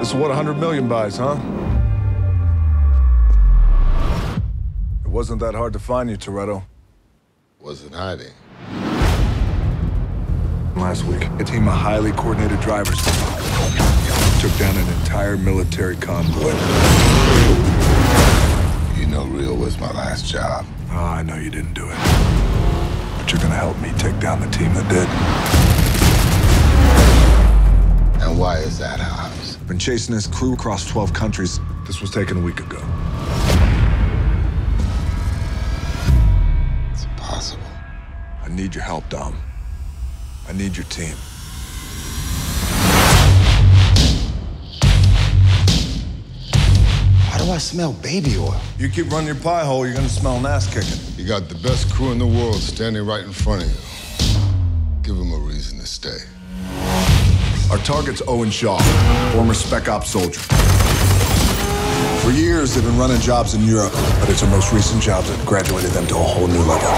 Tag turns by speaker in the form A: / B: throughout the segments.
A: This is what 100 million buys, huh? It wasn't that hard to find you, Toretto.
B: Wasn't hiding.
A: Last week, a team of highly coordinated drivers took down an entire military convoy.
B: You know Rio was my last job.
A: Oh, I know you didn't do it. But you're gonna help me take down the team that did.
B: And why is that, Hobbs?
A: Been chasing this crew across 12 countries. This was taken a week ago.
B: It's impossible.
A: I need your help, Dom. I need your team.
B: Why do I smell baby oil?
A: You keep running your pie hole, you're gonna smell an ass kicking.
B: You got the best crew in the world standing right in front of you. Give them a reason to stay.
A: Our target's Owen Shaw, former Spec Ops soldier. For years, they've been running jobs in Europe, but it's our most recent jobs that graduated them to a whole new level.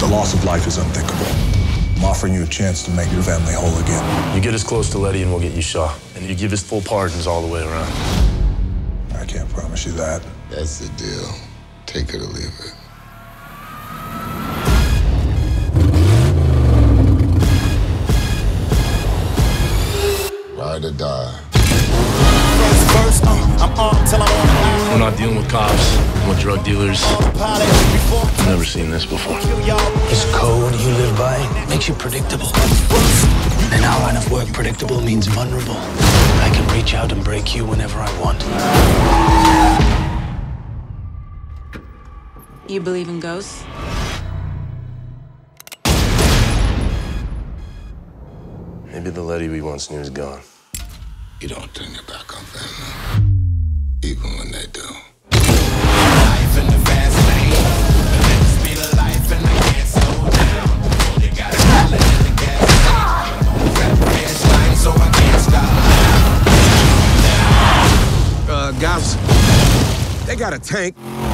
A: The loss of life is unthinkable. I'm offering you a chance to make your family whole again.
C: You get us close to Letty and we'll get you Shaw. And you give us full pardons all the way around.
A: I can't promise you that.
B: That's the deal. Take it or leave it.
C: We're not dealing with cops, we're with drug dealers. I've never seen this before.
D: y'all.
E: This code you live by makes you predictable. In our line of work, predictable means vulnerable. I can reach out and break you whenever I want.
F: You believe in ghosts?
C: Maybe the lady we once knew is gone.
B: You don't turn your back on family.
G: They got a tank.